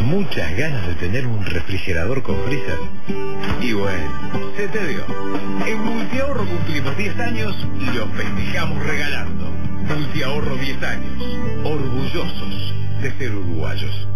Muchas ganas de tener un refrigerador con freezer. Y bueno, se te dio. En Multiahorro cumplimos 10 años y los festejamos regalando. Multiahorro 10 años. Orgullosos de ser uruguayos.